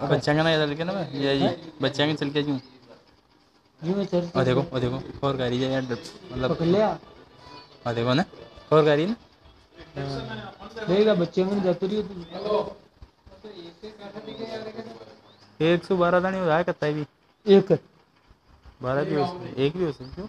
तो बच्चा का ना इधर लेके ना मैं? ये जी बच्चा के चल के जूं और देखो और देखो और गाड़ी जाए यार। मतलब और देखो ना और गाड़ी ना? देगा बच्चे में जाते रही एक सौ बारह दानी उधार करता है भी। एक। बारह भी हो सकते एक भी हो सकते क्यों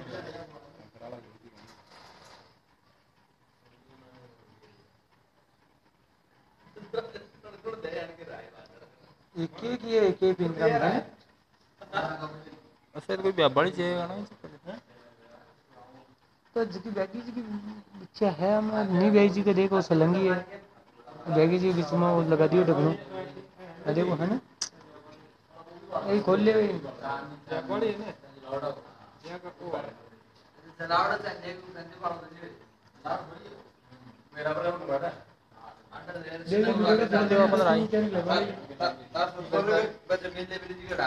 एक एक ये एक एक पिंजरा में है असर कोई बड़ी चाहिए ना? तो जिकी बैगी जी की बच्चा है मैं नहीं बैगी जी का देखो सलंगी है। बैगी जी बीच में वो लगा दियो ढकनो। देखो है ना? ये खोल ले देवा पंद्रह आई।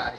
आई